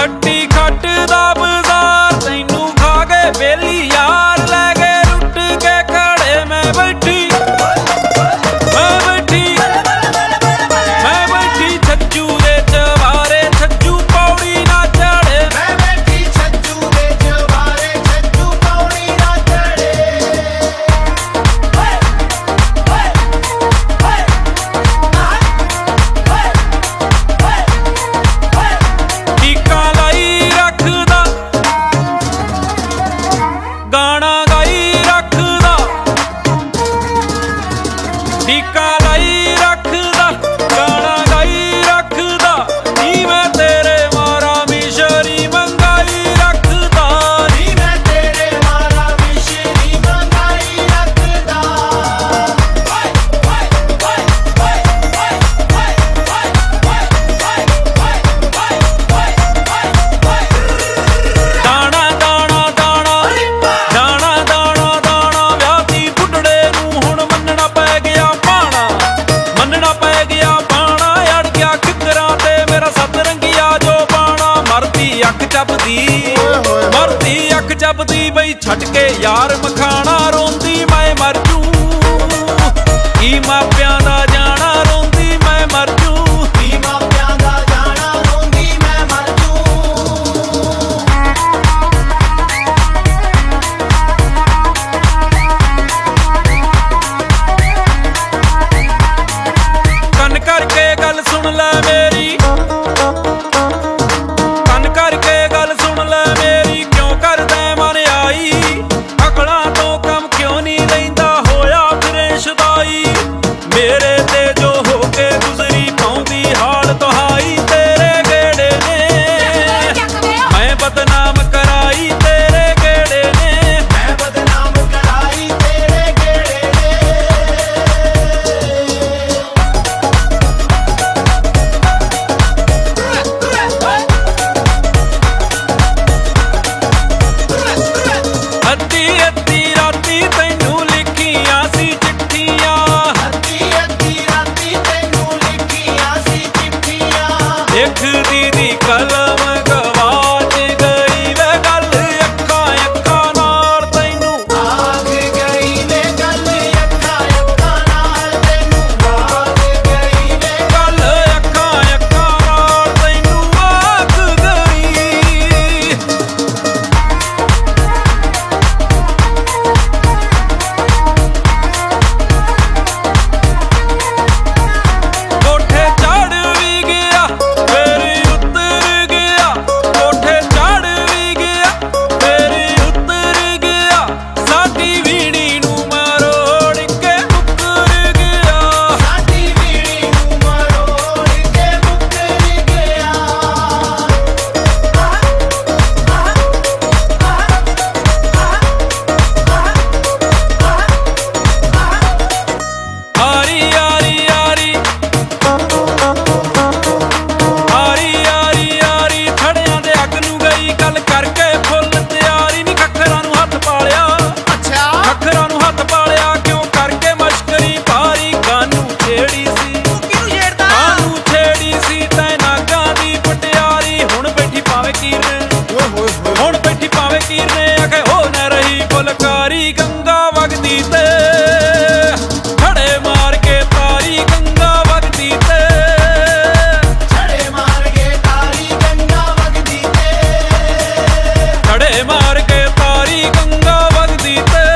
கட்டி ਮਰਦੀ ਅੱਖ ਜਪਦੀ ਬਈ ਛੱਡ ਕੇ ਯਾਰ ਮਖਾਣਾ ਰੋਂਦੀ, ਮੈਂ ਮਰ ਜੂ। ਕੀ ਮਾਪਿਆਂ ਦਾ वीरत Happy.